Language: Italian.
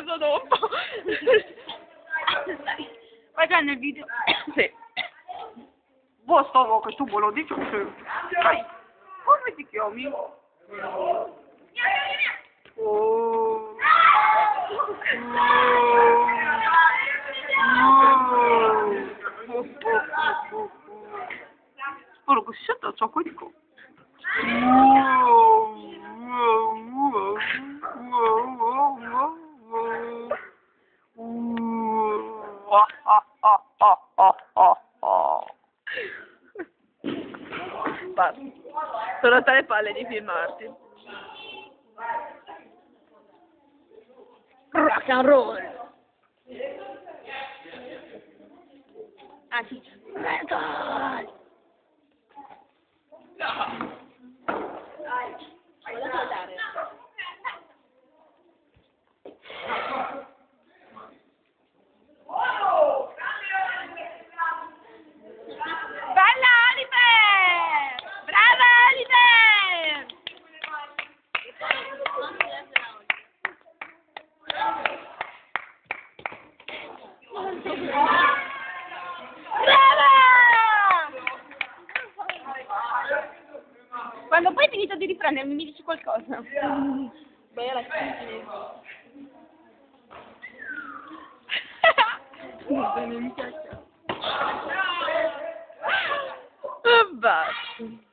cosa dopo. Perché nel video... Sì. Boh, stavo che tu me lo dici. Dai, come ti chiami? Oh. Oh. Che sia da cioccolino. Basta. Sono tre palle di filmarti. Rock and roll. Ah, sì. Metal. Quando poi hai finito di riprendermi mi dici qualcosa. Beh, io la senti. E basta.